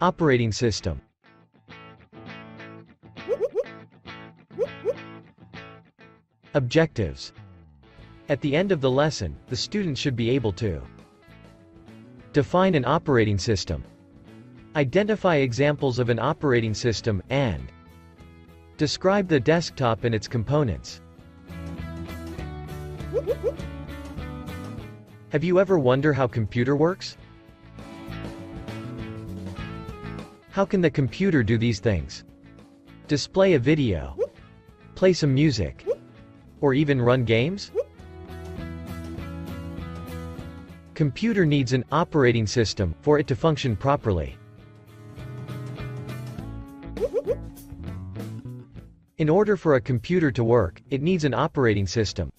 Operating system. Objectives. At the end of the lesson, the student should be able to define an operating system, identify examples of an operating system, and describe the desktop and its components. Have you ever wondered how computer works? How can the computer do these things? Display a video, play some music, or even run games? Computer needs an operating system for it to function properly. In order for a computer to work, it needs an operating system.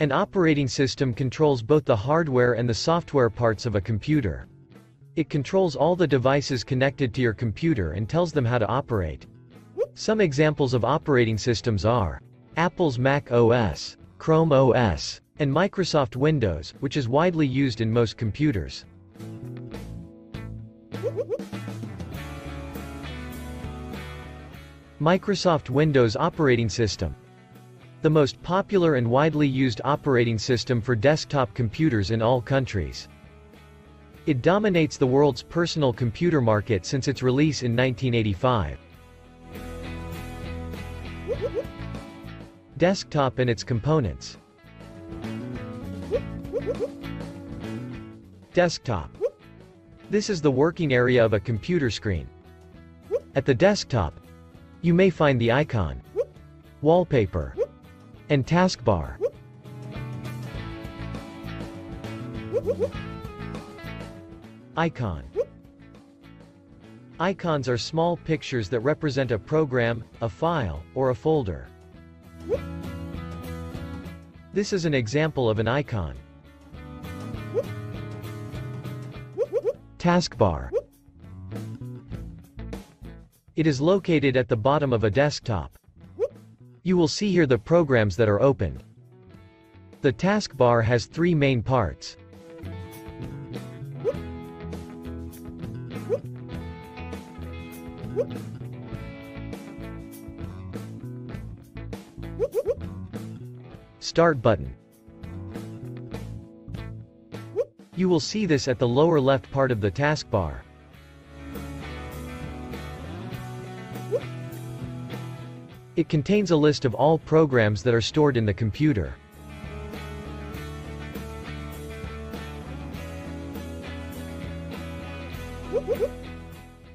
An operating system controls both the hardware and the software parts of a computer. It controls all the devices connected to your computer and tells them how to operate. Some examples of operating systems are Apple's Mac OS, Chrome OS, and Microsoft Windows, which is widely used in most computers. Microsoft Windows operating system. The most popular and widely used operating system for desktop computers in all countries. It dominates the world's personal computer market since its release in 1985. Desktop and its components. Desktop. This is the working area of a computer screen. At the desktop, you may find the icon, wallpaper, and taskbar. Icon. Icons are small pictures that represent a program, a file, or a folder. This is an example of an icon. Taskbar. It is located at the bottom of a desktop. You will see here the programs that are opened. The taskbar has three main parts. Start button. You will see this at the lower left part of the taskbar. It contains a list of all programs that are stored in the computer.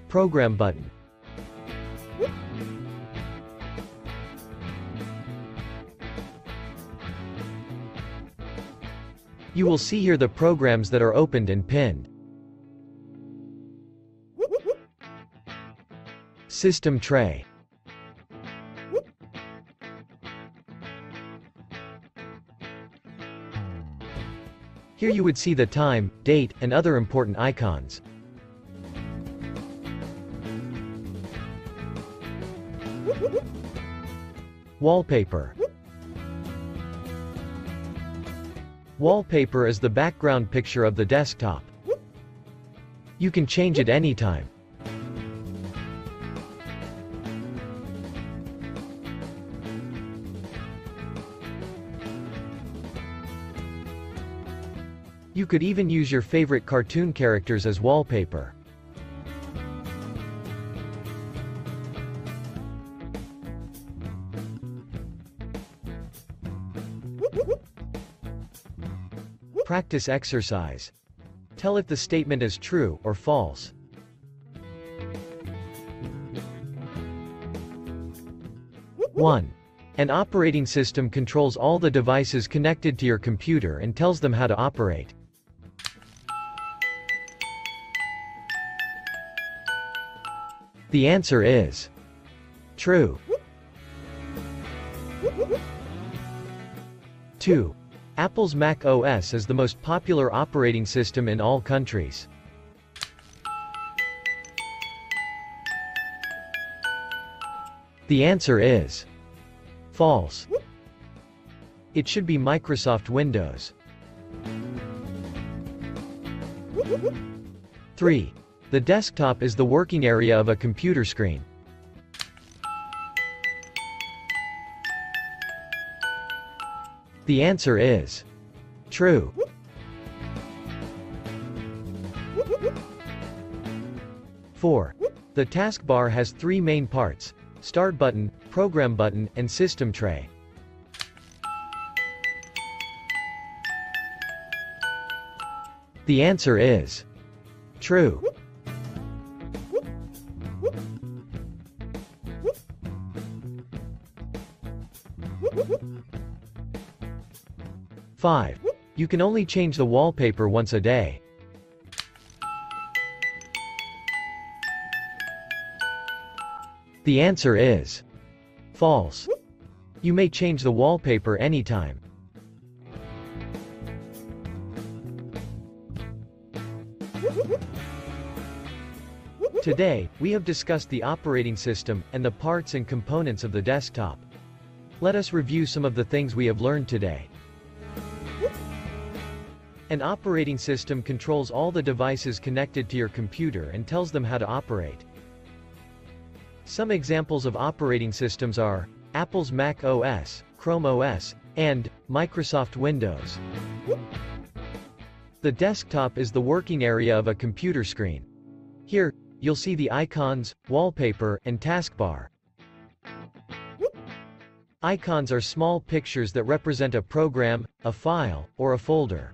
Program button. You will see here the programs that are opened and pinned. System tray. Here you would see the time, date, and other important icons. Wallpaper. Wallpaper is the background picture of the desktop. You can change it anytime. You could even use your favorite cartoon characters as wallpaper. Practice exercise. Tell if the statement is true or false. One. An operating system controls all the devices connected to your computer and tells them how to operate. The answer is true. 2. Apple's Mac OS is the most popular operating system in all countries. The answer is false. It should be Microsoft Windows. 3. The desktop is the working area of a computer screen. The answer is true. Four. The taskbar has three main parts, Start button, Program button, and System tray. The answer is true. Five. You can only change the wallpaper once a day. The answer is false. You may change the wallpaper anytime. Today, we have discussed the operating system and the parts and components of the desktop. Let us review some of the things we have learned today. An operating system controls all the devices connected to your computer and tells them how to operate. Some examples of operating systems are Apple's Mac OS, Chrome OS, and Microsoft Windows. The desktop is the working area of a computer screen. Here, you'll see the icons, wallpaper, and taskbar. Icons are small pictures that represent a program, a file, or a folder.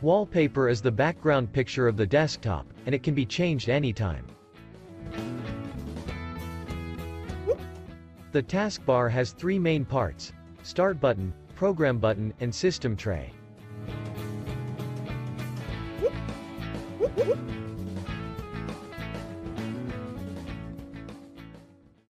Wallpaper is the background picture of the desktop, and it can be changed anytime. The taskbar has three main parts, Start button, Program button, and System tray.